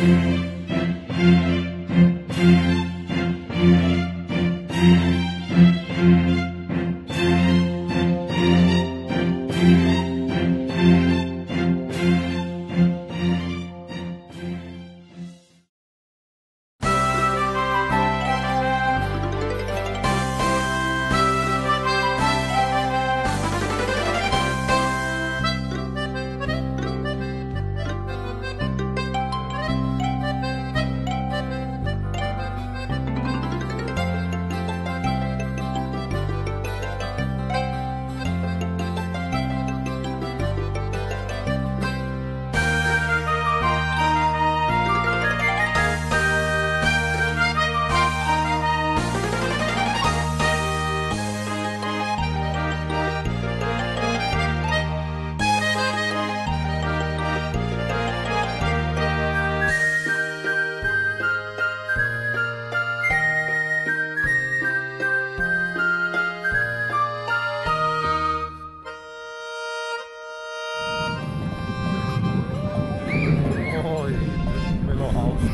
thank you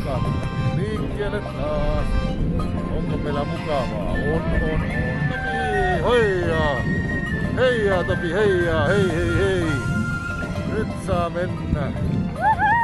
mukaan. Liikkeelle taas. Onko meillä mukavaa? On, on, on. Niin, hei, hei, hei, Heijaa Topi, heijaa, hei, hei, hei. Nyt saa mennä. Woohoo!